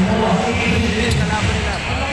Oh, I'm gonna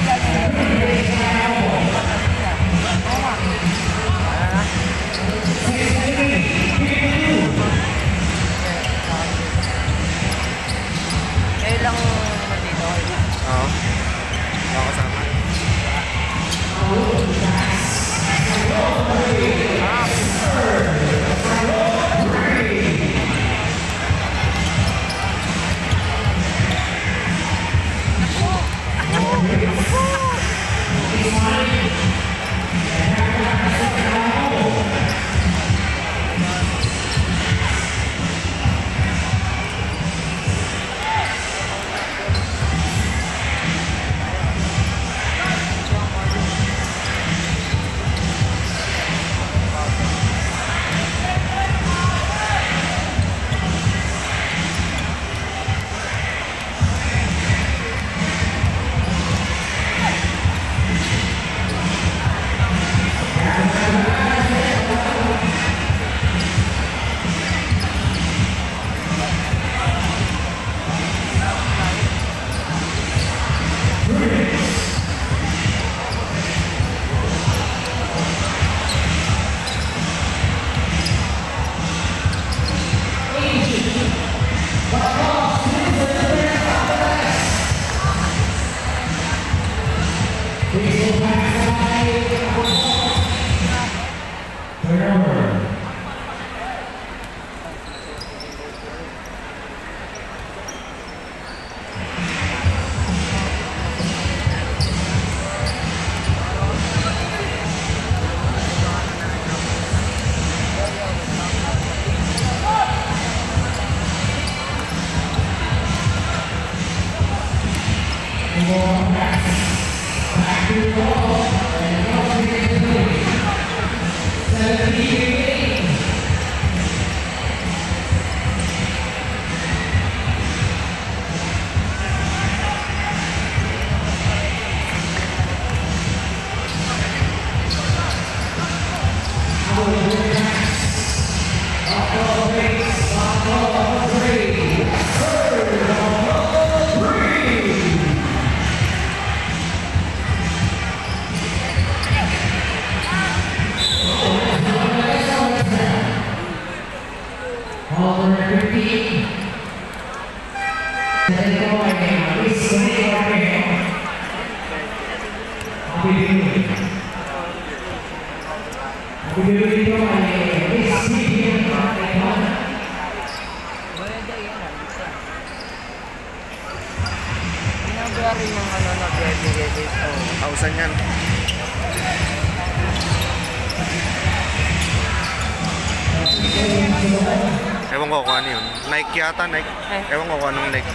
Ewan ko kung ano yun. Nike yata, Nike. Eh. Ewan ko kung anong Nike.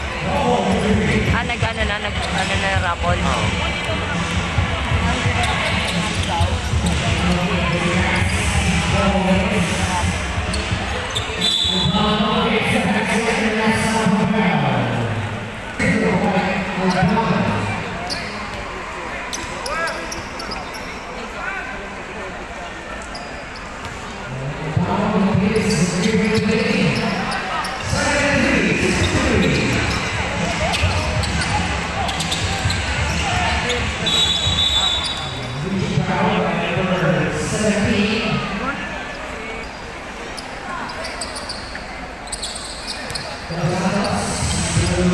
Ah, nag ano na, nag ano na raffle. Oo. É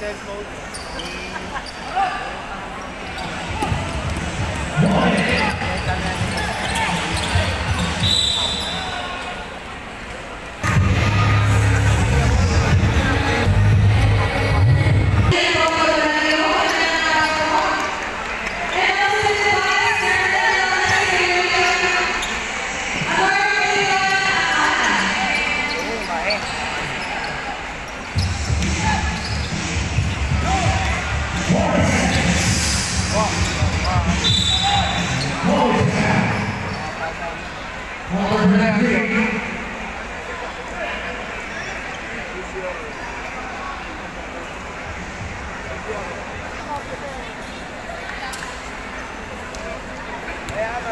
says Logan.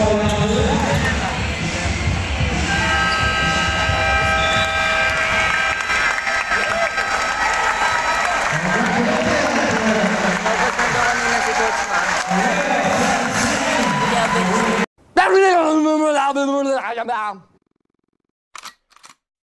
Paul Allen.